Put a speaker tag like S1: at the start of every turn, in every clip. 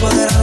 S1: no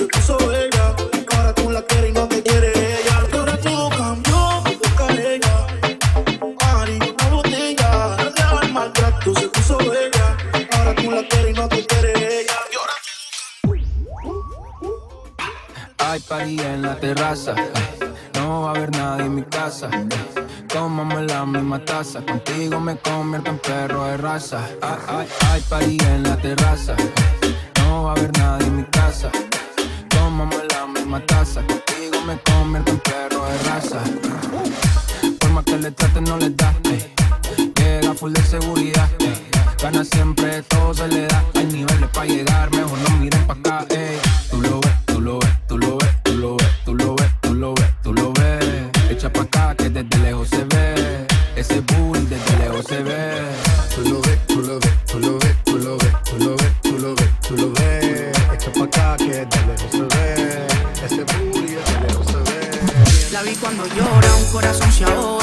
S2: Se puso Ella, ahora tú la quieres y no te quiere ella. Y ahora todo cambió, busca ella, arribo a botella. Llevaba el mal trato, se cruzó ella, ahora tú la quieres y no te quiere ella.
S3: Ay, parí en la terraza, no va a haber nadie en mi casa. Comamos la misma taza, contigo me convierto en perro de raza. Ay, ay, ay, parí en la terraza, no va a haber nadie en mi casa misma taza. Contigo me convierto en perro de raza. Por que le traten, no le das, Llega full de seguridad. Gana siempre, todo se le da. Hay niveles para llegar, mejor no miren pa' acá. Tú lo ves, tú lo ves, tú lo ves, tú lo ves, tú lo ves, tú lo ves, tú lo ves. Echa pa' acá
S4: corazón se ahoga.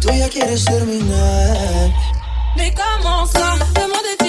S5: tú ya quieres terminar. Ni cómo sabemos de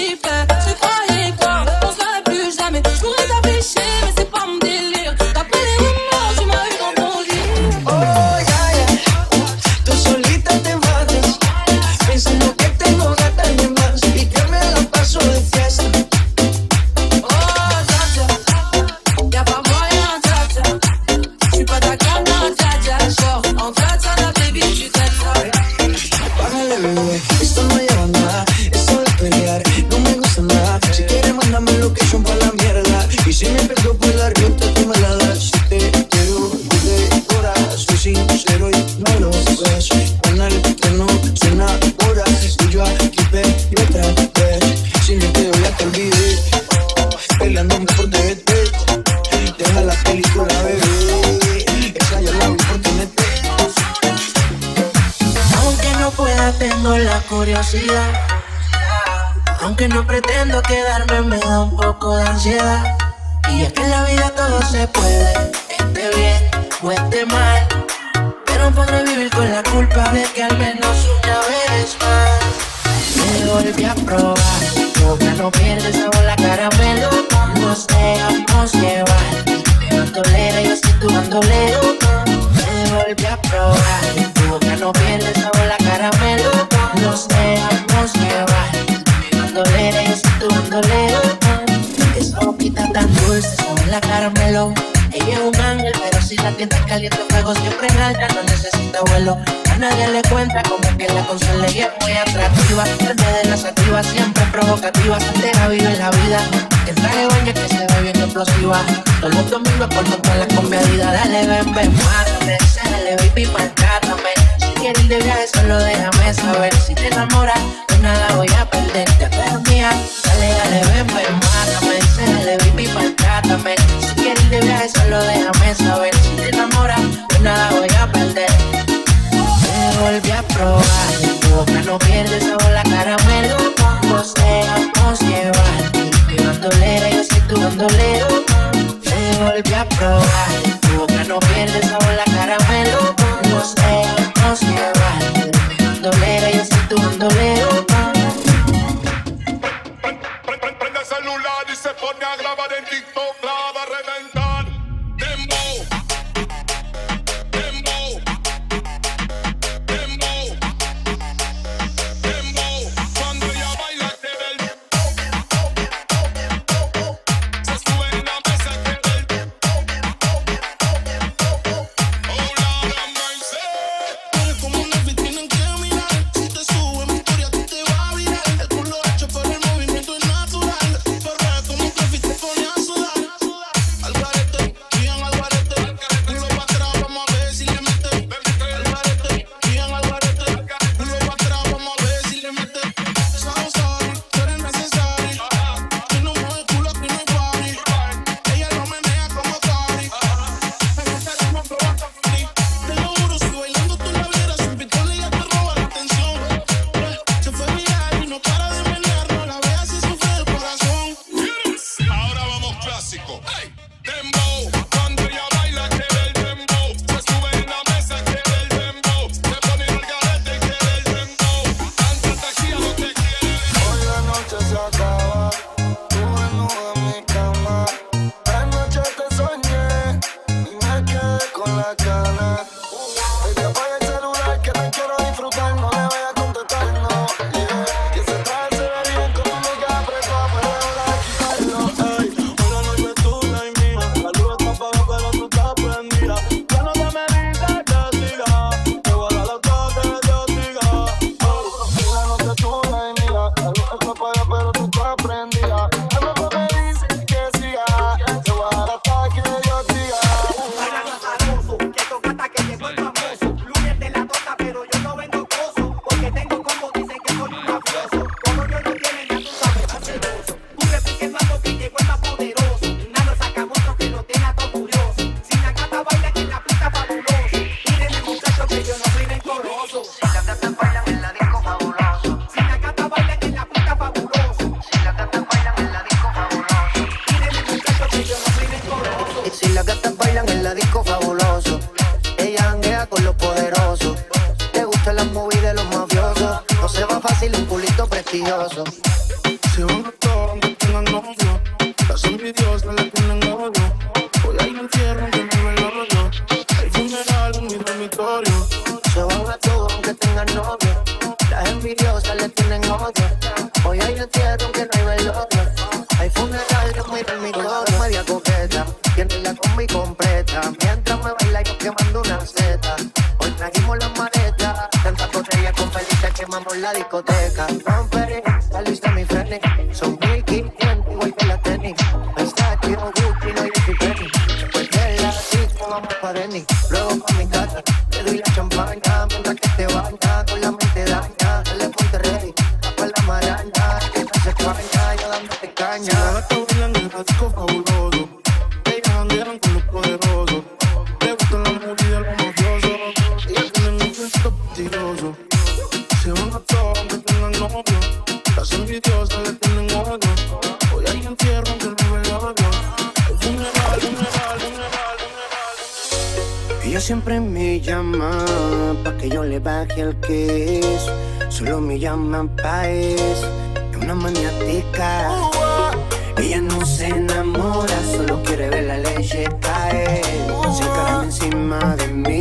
S6: encima de mí,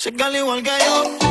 S7: Se
S2: cala igual que yo.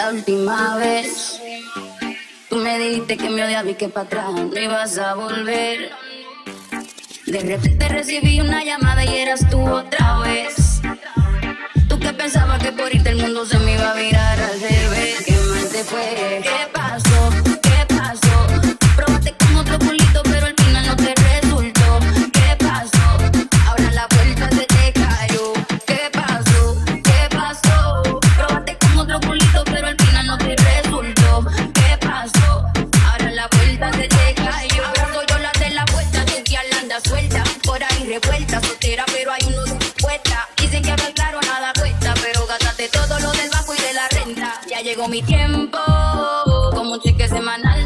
S2: La
S8: última vez tú me dijiste que me odiabas y que para atrás no ibas a volver. De repente recibí una llamada y eras tú otra vez. Tú que pensabas que por irte el mundo se me iba a virar al revés. ¿Qué más te fue? ¿Qué pasó? Llegó mi tiempo, como un cheque semanal.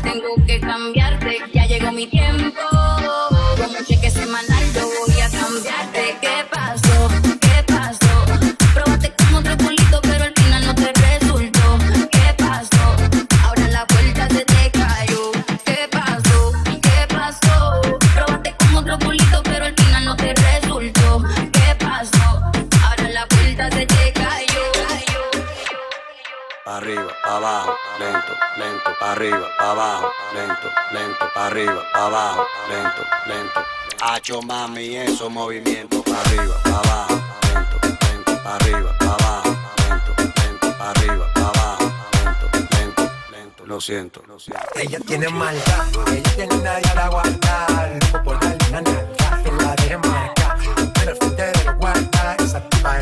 S9: pa arriba, pa abajo, lento, lento, pa arriba, pa abajo, lento, lento. Hacho mami, esos movimientos pa arriba, pa abajo, lento, lento, pa arriba, pa abajo, lento, lento, pa arriba, pa abajo, lento, lento, lento. Lo siento, lo siento.
S10: Ella tiene maldad, ella tiene nadie al aguantar, loco por darle una nalga, que la deje marca, pero el de guarda, esa tipa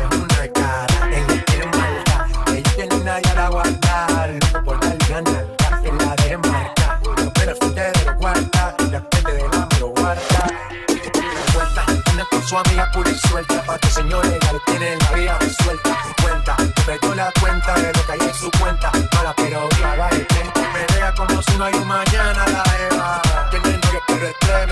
S10: su amiga pura y suelta. Pa' que señores la tienen la vida resuelta. Cuenta, perdió la cuenta de lo que hay en su cuenta. Mala pero viva, vale, Me como si no hay un mañana la Eva. Tiene novio pero es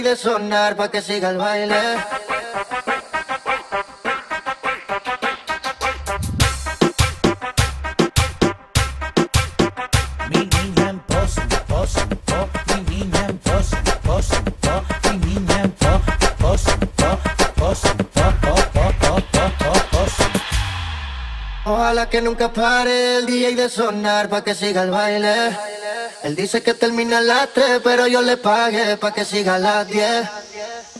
S10: play de
S11: sonar pa' que siga el baile.
S12: Mi niña en pos, pos, mi niña en pos, pos, mi niña en pos, pos, po, pos, po, pos.
S11: Ojalá que nunca pare el DJ de sonar pa' que siga el baile. Él dice que termina a las 3, pero yo le pagué pa' que siga a las 10.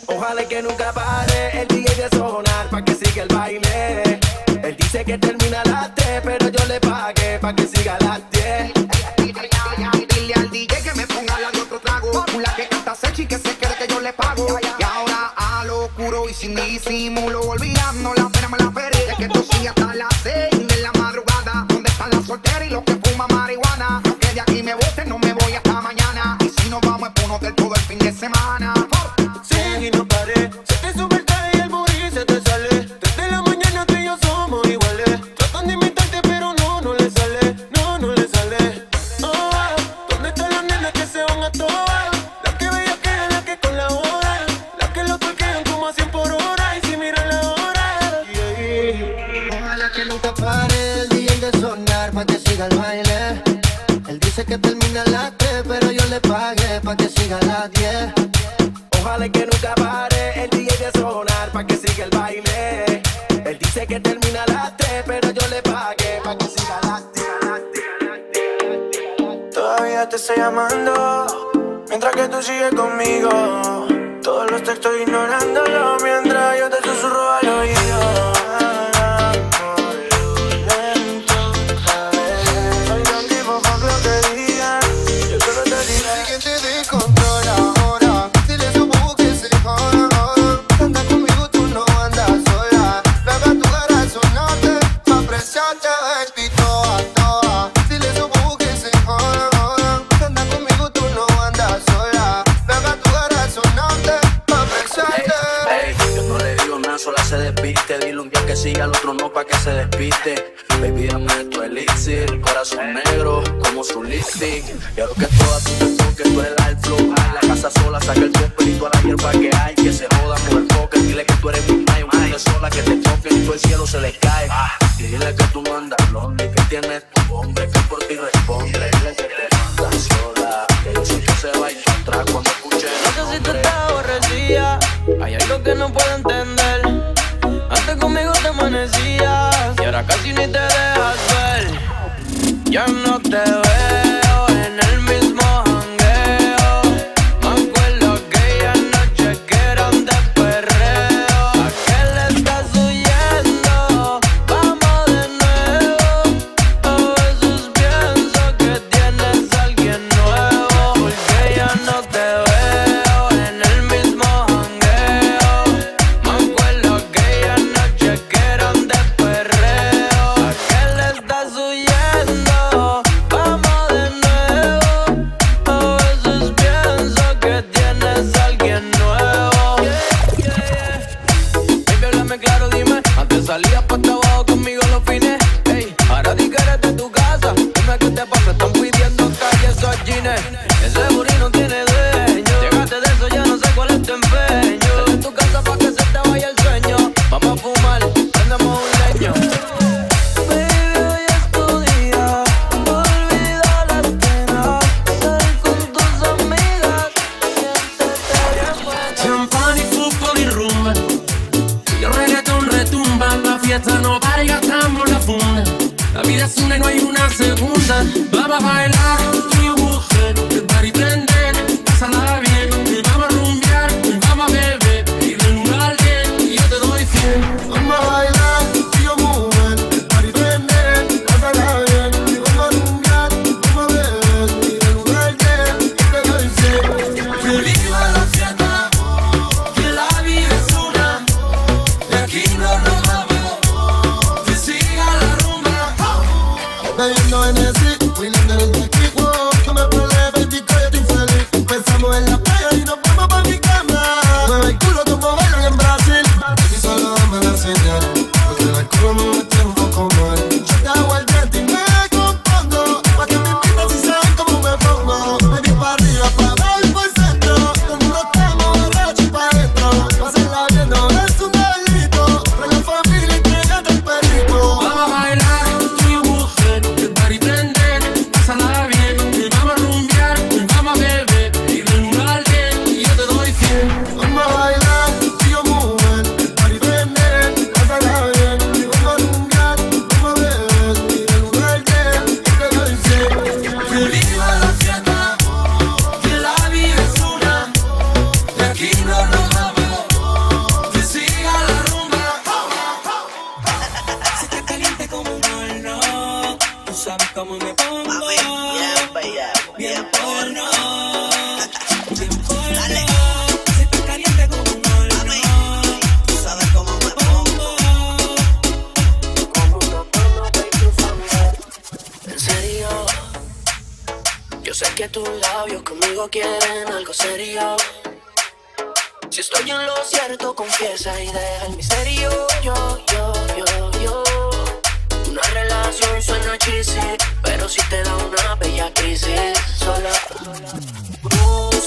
S13: Ojalá que nunca pare el DJ de sonar pa' que siga el baile. Él dice que termina a las 3, pero yo le pagué pa' que siga a las 10.
S14: Dile al DJ que me ponga la de otro trago. La que canta Sechi que se quede que yo le pago. Y ahora a lo oscuro y sin disimulo, olvidando la pena me la veré. que esto sigue hasta las 6 de la madrugada. ¿Dónde están las solteras y los que
S13: te
S6: estoy llamando Mientras que tú sigues conmigo Todos los textos ignorándolo Mientras yo te susurro al oído.
S15: Baby, dame tu elixir, corazón negro como su lipstick. Que
S16: tus
S17: labios conmigo quieren algo serio. Si estoy en lo cierto, confiesa y deja el misterio. Yo, yo, yo, yo. Una relación suena cheesy, pero si te da una bella crisis, sola. Búscame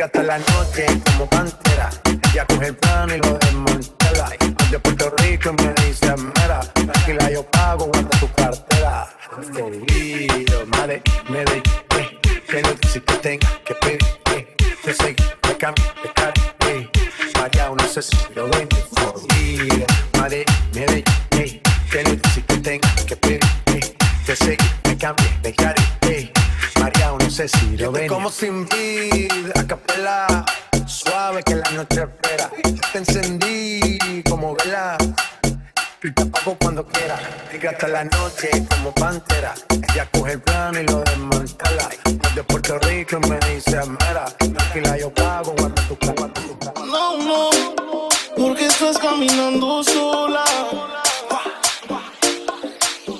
S10: hasta la noche como pantera. Ya coge el plano y lo desmantela. De Puerto Rico me dice mera, tranquila yo pago, guarda tu cartera. Jodido, madre, me de, eh, que no si que tenga que pedir, eh, te sé, te cambio, te cari, eh. María, no sé si lo ven, jodido, madre, me de, eh, que no si que tenga que pedir, eh, te sé, te cambio, te cari, eh. María, no sé si lo ven. Como sin vid, te encendí como vela. Y te apago cuando quiera. Diga hasta la noche como pantera. Ella coge el plano y lo desmantela. De Puerto Rico y me dice mera. Tranquila, yo pago, guarda tu.
S2: No, no, porque estás caminando sola.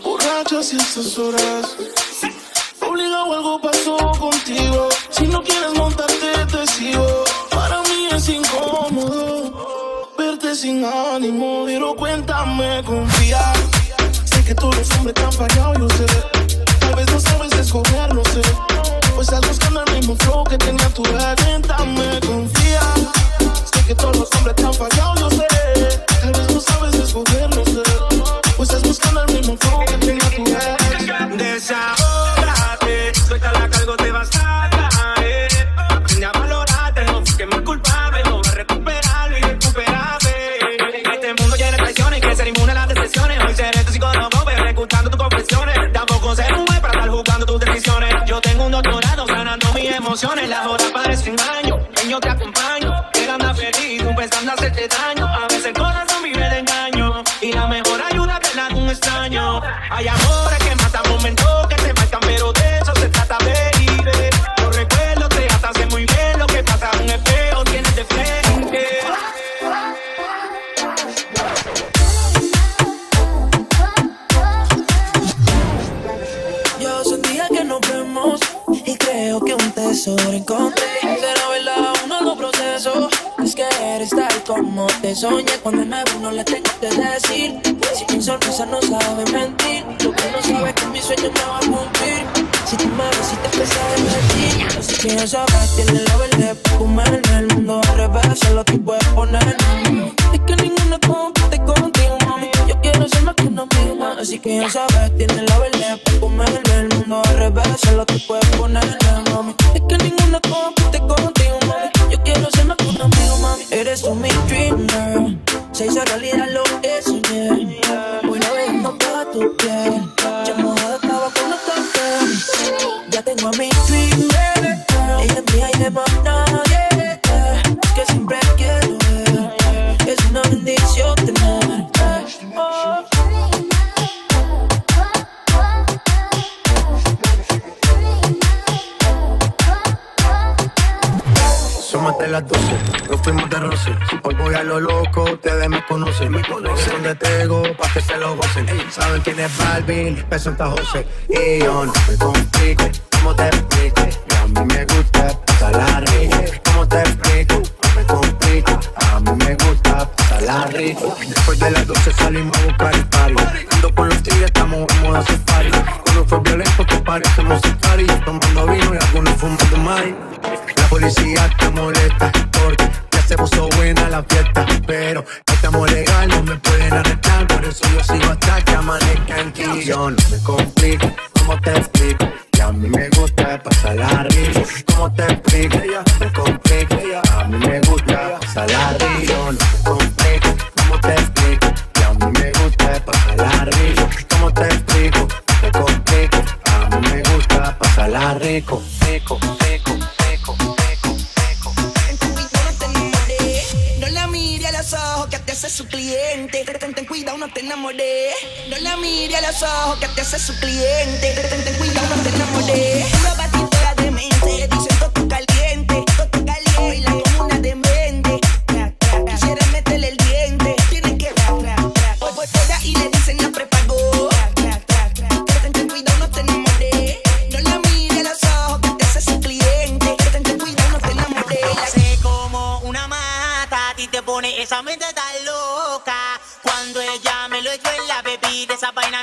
S2: Borracha hacia estas horas. Obligado algo pasó contigo. Si no quieres montarte, te sigo. Es incómodo verte sin ánimo. Pero cuéntame, confía. Sé que todos los hombres te han fallado, yo sé. Tal vez no sabes escoger, no sé. Pues estás buscando el mismo flow que tenía tu ex. Cuéntame, confía. Sé que todos los hombres te han fallado, yo sé. Tal vez no sabes escoger, no sé. Pues estás buscando el mismo flow que tenía tu ex.
S13: Desahógate, suelta la cargo, te vas a Hoy seré tu psicólogo, pero escuchando tus confesiones. Tampoco ser un güey para estar jugando tus decisiones. Yo tengo un doctorado sanando mis emociones. Las horas parecen años, en yo te acompaño. Él anda feliz, pensando hacerte daño. A veces el corazón vive de engaño. Y la mejor ayuda es hablar un extraño. Hay amores
S17: como te soñé. Cuando me veo, no le tengo que decir. Si mi sonrisa no sabe mentir, lo que no sabe es que mi sueño me va a cumplir. Si tú me ves y te empieza a divertir, así que ya sabes, tienes la verde comerme. El mundo al revés, solo tú puedes poner. Es que ninguna compite contigo, mami. Yo quiero ser más que una amiga, así que ya sabes, tienes la verde para comerme. El mundo al revés, solo tú puedes ponerle, mami. Es que ninguna compite contigo, tú mi dream girl. Se hizo realidad lo que soñé.
S10: Loco, ustedes me conocen. Me conocen donde tengo, pa' que se lo gocen. Saben quién es Balvin, peso Santa José. Y yo no me complico, ¿Cómo te explico? A mí me gusta pasarla rico. ¿Cómo te explico? No me complico. A mí me gusta pasarla rico. Después de las 12 salimos a buscar el party. Ando con los tigres, estamos en moda safari. Cuando fue violento, que parecemos safari. Tomando vino y algunos fumando mari. La policía está molesta porque se puso buena la fiesta. Pero estamos legal, no me pueden arrestar. Por eso yo sigo hasta que amanezca en ti. No me complico, ¿cómo te explico? Que a mí me gusta pasarla rico. ¿Cómo te explico? No me complico, a mí me gusta pasarla rico. No me complico, ¿cómo te explico? Que a mí me gusta pasarla rico. ¿Cómo te explico? Me complico, a mí me gusta pasarla rico. Rico, rico, rico,
S17: te hace su cliente. Ten, ten cuidado, no te enamoré. No la mire a los ojos que te hace su cliente. Ten, ten cuidado, no te enamoré. Una batidora de mente, dicen todo caliente, todo caliente. Baila como una demente. Tra, tra, tra. Quisiera meterle el diente. Tiene que. Voy por fuera y le dicen la tra. Ten, cuidado, no te enamoré. No la mire a los ojos que te hace su cliente. Ten, cuidado, no te enamoré.
S14: La sé como una mata, a ti te pone esa mente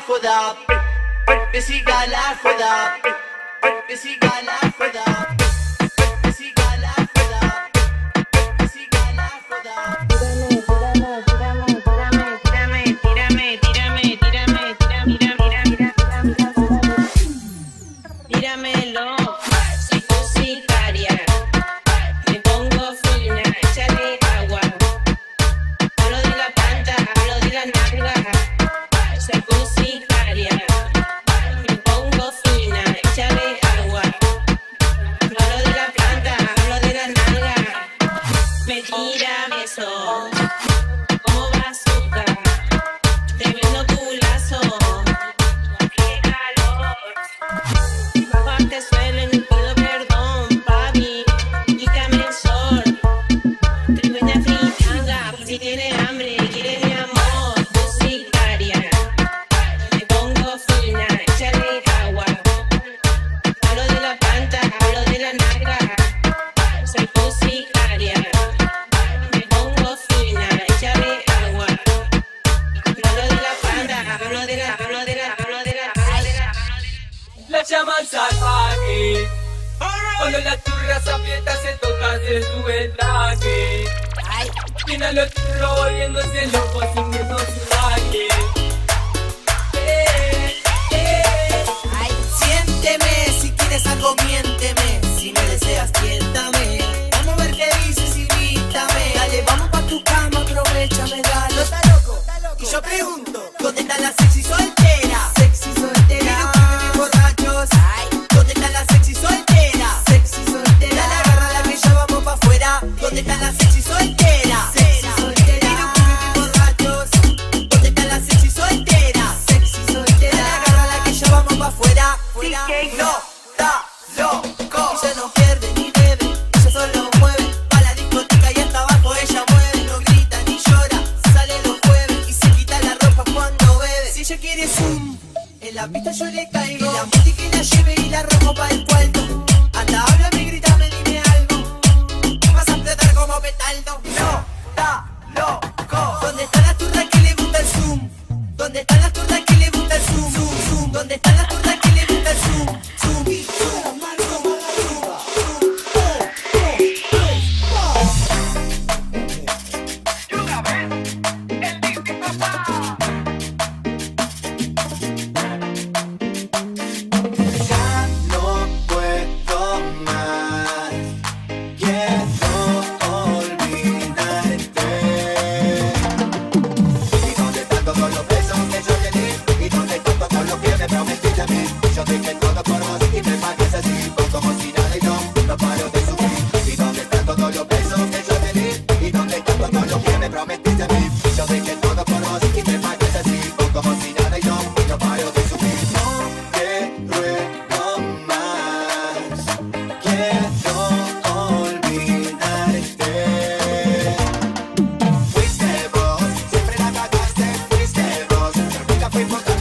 S18: siga la joda. Que siga
S19: de
S20: su vendaje. Tiene los turros volviéndose locos sintiendo su valle. Eh, eh.
S14: Ay, siénteme, si quieres algo miénteme,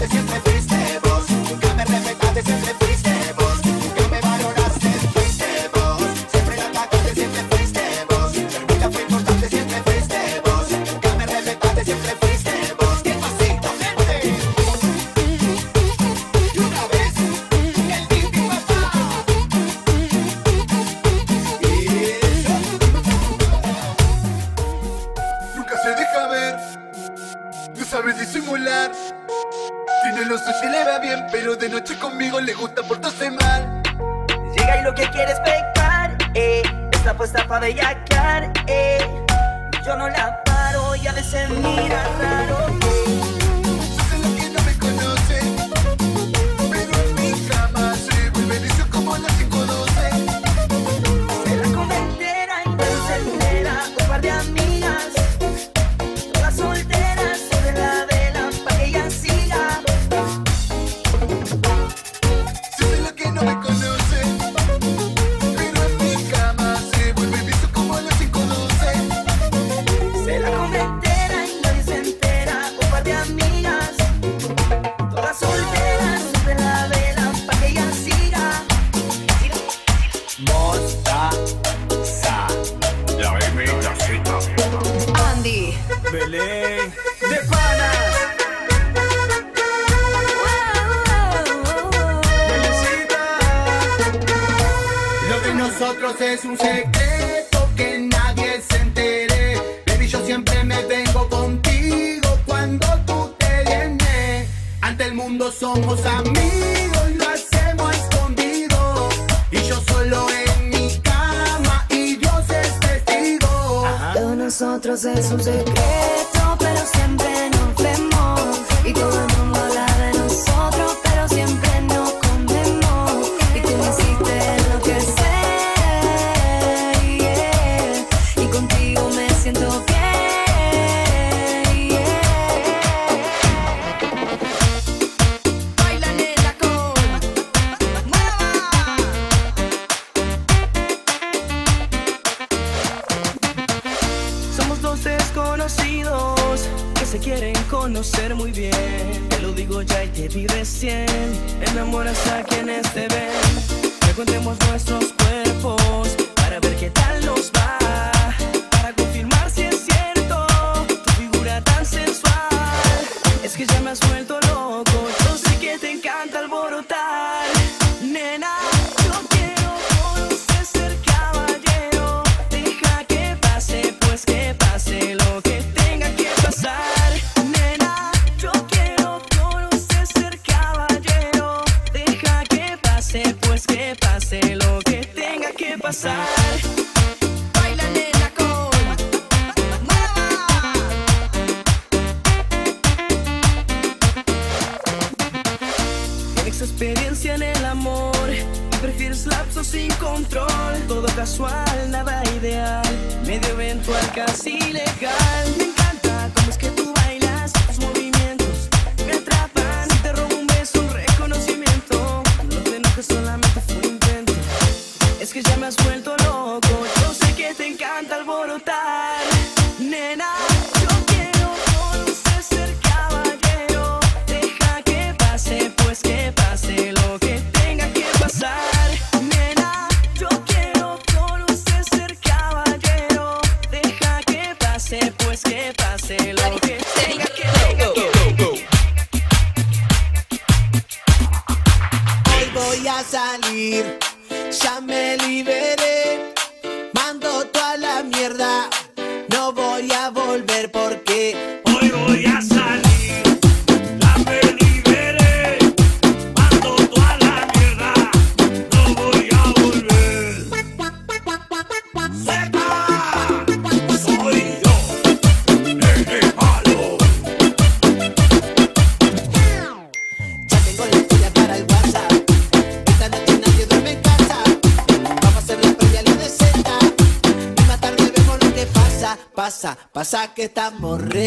S21: siente frío. Pasa, que estamos ready.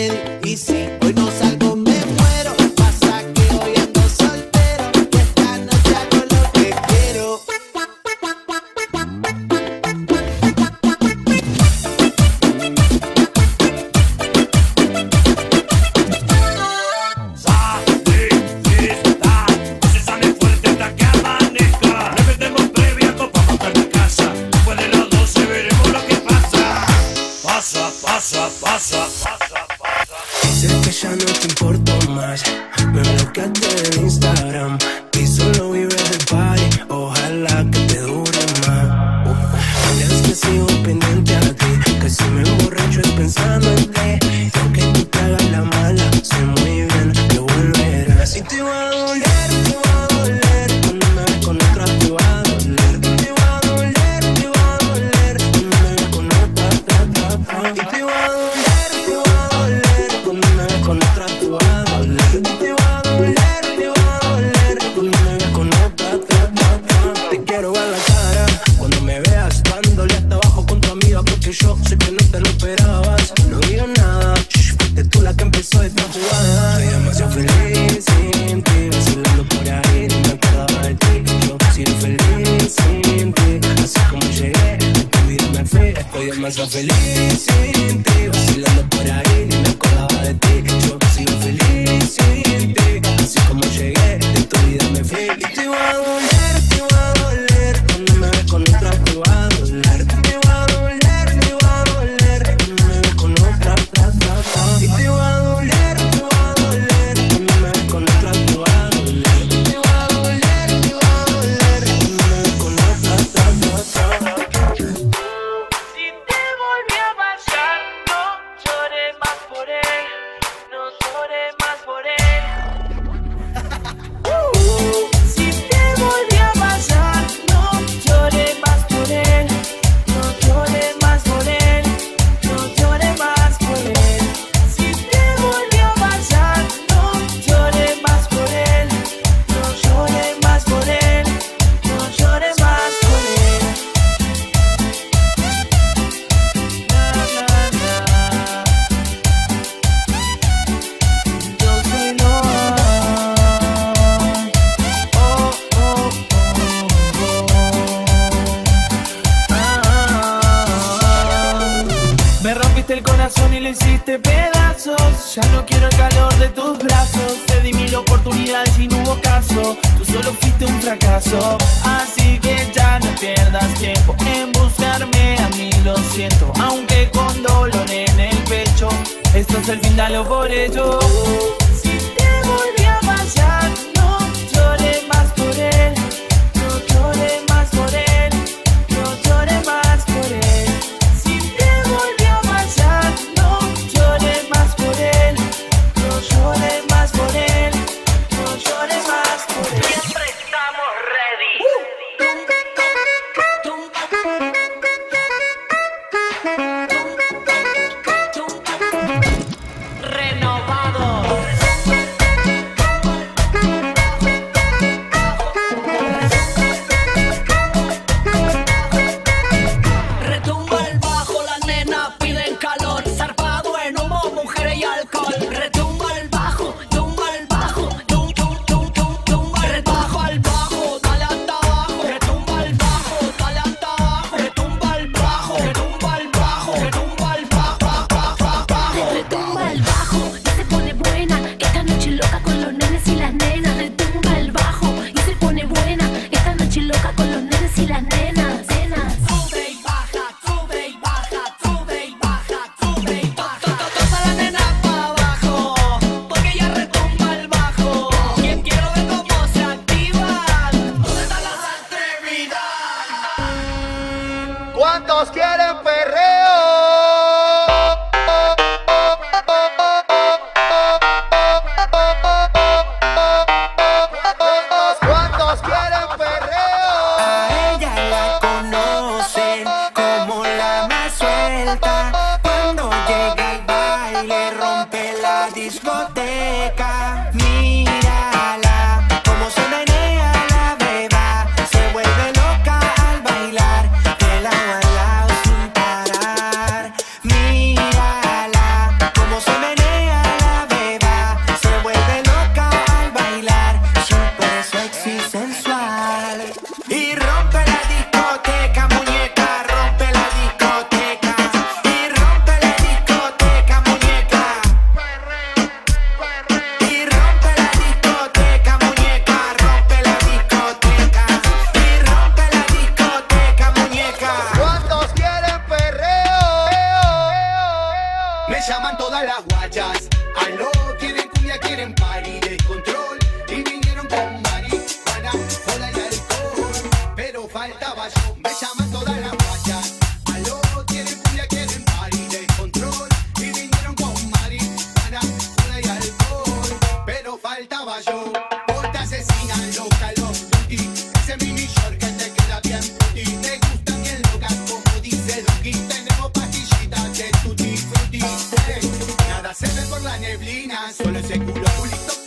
S22: Solo ese culo pulito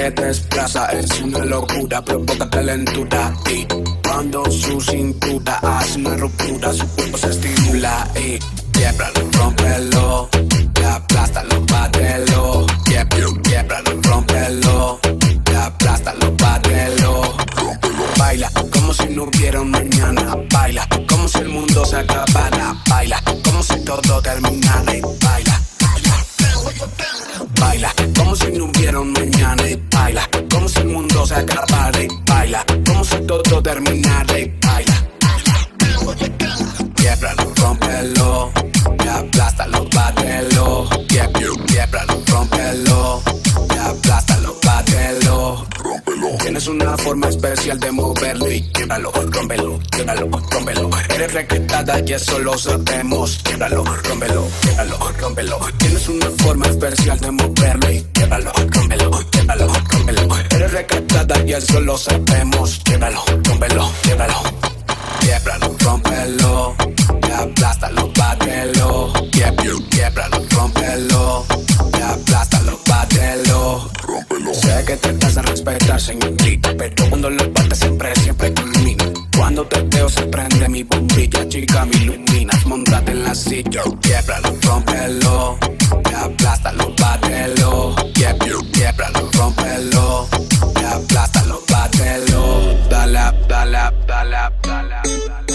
S22: que
S3: desplaza es una locura, provoca lentura y cuando su cintura hace una ruptura, su cuerpo se estimula y quiebralo, rompelo, te aplástalo, bátelo, quiebralo, rompelo, te aplástalo, bátelo. Baila como si no hubiera un mañana, baila como si el mundo se acabara, baila como si todo terminara y baila. Baila como si no hubiera un mañana no se acaba de baila. Como si todo termina de baila. Quiebralo, rompelo, y aplasta los bátelo. Quiebralo, rompelo, Tienes una forma especial de moverlo y quédalo, rómpelo, quédalo, rómpelo. Eres requetada y eso lo sabemos. Quédalo, rómpelo, quédalo, rómpelo. Tienes una forma especial de moverlo y quédalo, rómpelo, quédalo, rómpelo. Eres requetada y eso lo sabemos. Quédalo, rómpelo, quédalo quiebralo, rompelo. Te aplástalo, bátelo. Quiebra, quiebralo, rompelo. Te aplástalo, bátelo. Rompelo. Sé que tratas de respetar, señorita, pero cuando lo bates siempre, siempre culmina. Cuando te veo se prende mi bombilla, chica, me iluminas. Montate en la silla, quiebralo, rompelo. Te aplástalo, bátelo. Quiebralo, rompelo. Te aplástalo, bátelo. Dale, dale, dale, dale, dale.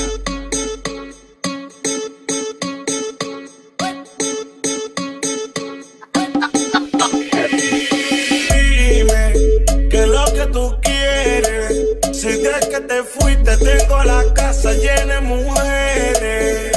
S2: Te tengo la casa llena de mujeres.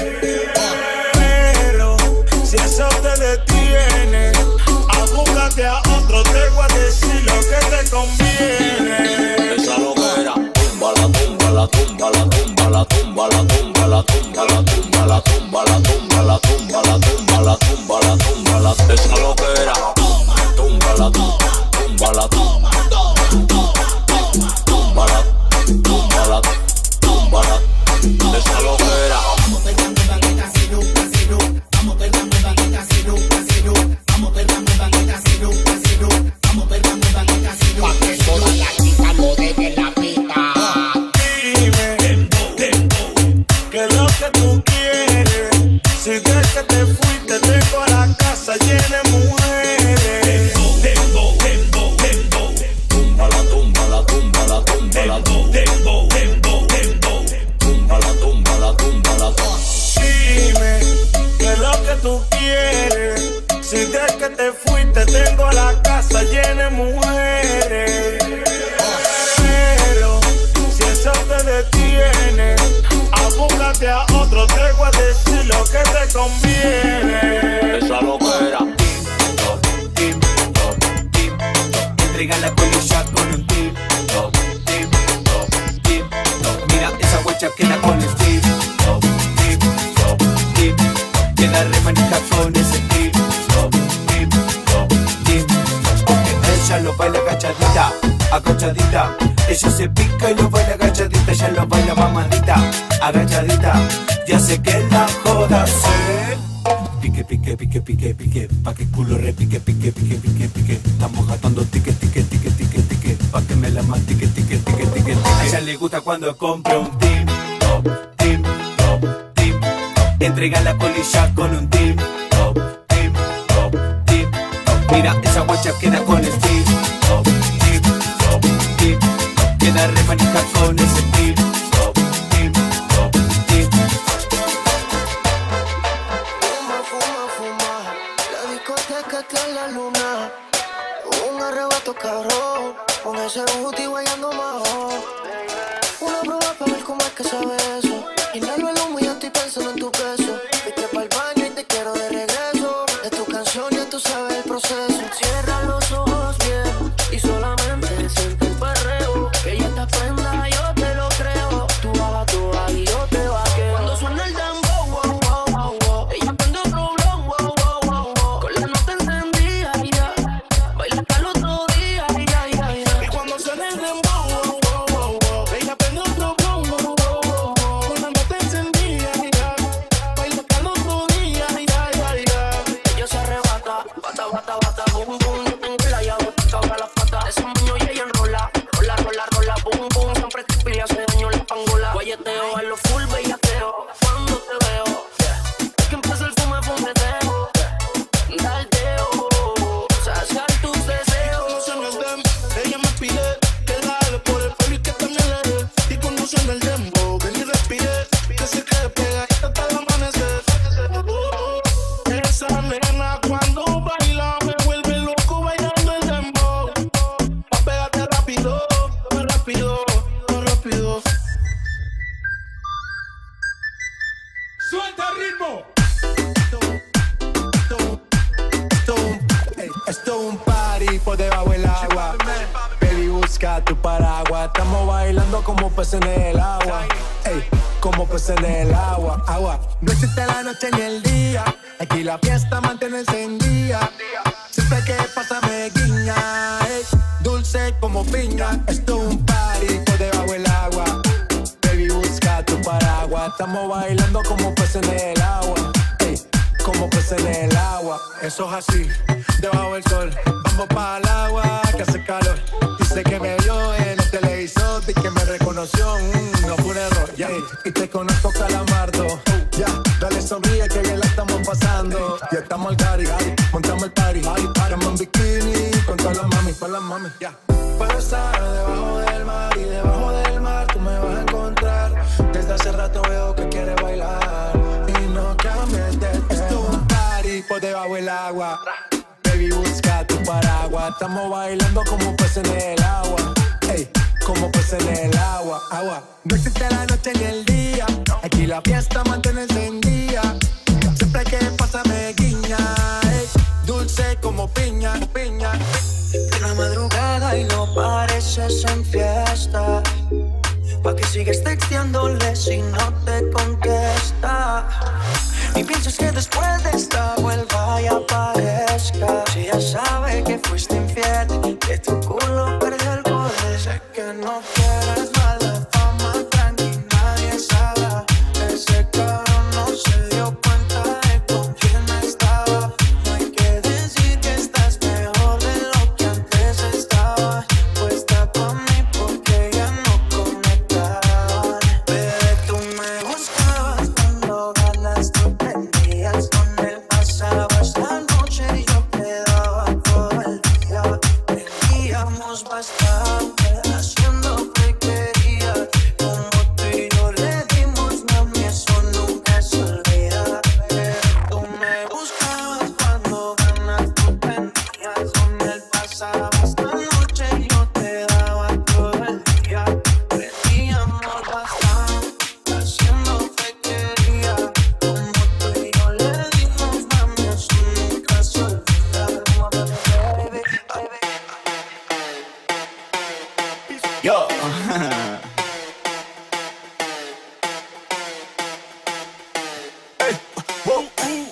S23: Sé que me
S10: vio en el televisor y que me reconoció. Mm, no fue un error, yeah. Y te conozco, calamardo. Ya, dale sonríe que la estamos pasando. Ya estamos al cari, montamos el party. Paramos en bikini con todas las mami, con las mami. Ya. Pasa debajo del mar y debajo del mar tú me vas a encontrar. Desde hace rato veo que quieres bailar y no cambies de tema. Esto un party por debajo del agua. Baby, busca tu paraguas. Estamos bailando como peces en el en el agua, agua. No existe la noche ni el día, aquí la fiesta mantiene encendida. Siempre que pasa me guiña, dulce como piña, piña.
S6: La madrugada y no pareces en fiesta. Pa' que sigues texteándole si no te contesta. Y piensas que después de esta vuelva y aparezca. Si ya sabe que fuiste infiel, que tu culo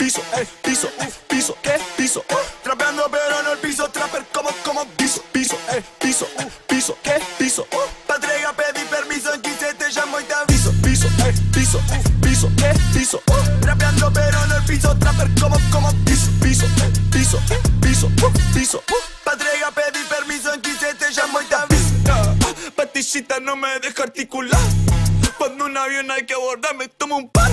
S24: piso, eh, piso, eh, piso, ¿qué? Piso, eh. trapeando pero no el piso, trapper como, como, piso, piso, eh, piso, piso, ¿qué? Piso, uh. pedí permiso, en 15 te llamo y te aviso, piso, eh, piso, piso, eh, ¿qué? Piso, uh. trapeando pero no el piso, trapper como, como, piso, piso, eh, piso, piso, uh. piso, pedí permiso, en 15 te llamo y te aviso, patillita no me deja articular, cuando un avión hay que abordar me tomo un par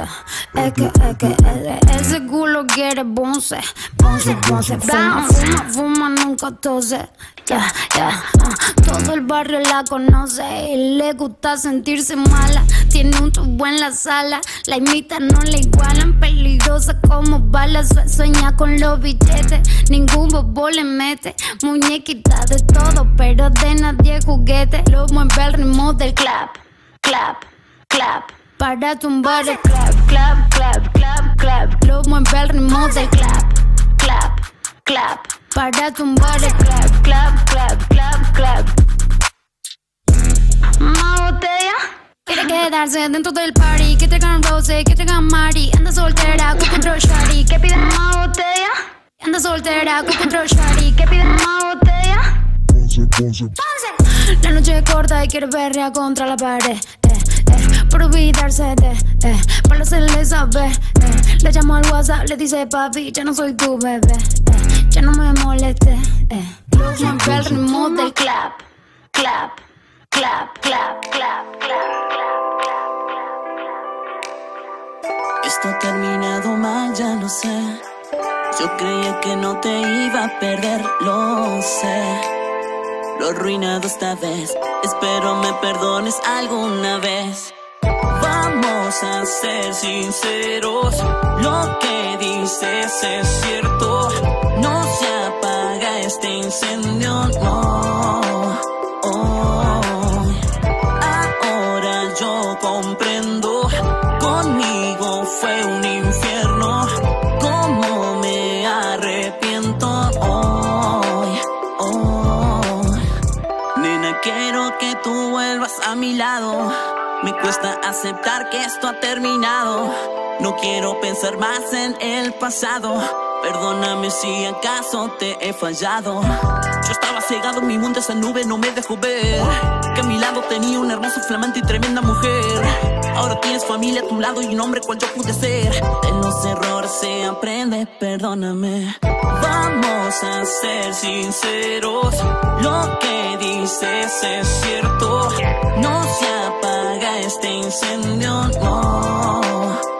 S25: once. Es que, es que, es- ese culo quiere bonce. Bonce, bonce. Fuma, fuma, fuma, nunca tose. Ya, ya. ah. Todo el barrio la conoce. y Le gusta sentirse mala. Tiene un tubo en la sala. La imita, no la igualan. Peligrosa como balas. Sue- Sueña con los billetes. Ningún bobo le mete. Muñequita de todo, pero de nadie juguete. Lo mueve el ritmo del clap, clap, clap. Para tumbar el clap, clap, clap, clap, clap. Lo mueve el ritmo del clap, clap, clap. Para tumbar el clap, clap, clap, clap, clap. Más botella. Quiere quedarse dentro del party. Que traigan rose, que traigan mari. Anda soltera, con control shawty. Que pide más botella. Anda soltera, con control shawty. Que pide más botella. La noche es corta y quiere verla contra la pared. Por olvidarse de, eh, para hacerle saber. Eh, le llamo al WhatsApp, le dice papi, ya no soy tu bebé. Eh, ya no me moleste. Eh. Mueve el ritmo del clap, clap, clap, clap, clap, clap.
S26: Esto ha terminado mal, ya lo sé. Yo creía que no te iba a perder, lo sé. Lo he arruinado esta vez. Espero me perdones alguna vez. Vamos a ser sinceros. Lo que dices es cierto. No se apaga este incendio, no. Cuesta aceptar que esto ha terminado. No quiero pensar más en el pasado. Perdóname si acaso te he fallado. Yo estaba cegado, mi mundo esa nube no me dejó ver. Que a mi lado tenía una hermosa, flamante y tremenda mujer. Ahora tienes familia a tu lado y un hombre cual yo pude ser. De los errores se aprende, perdóname. Vamos a ser sinceros. Lo que dices es cierto. No se apaga este incendio, no.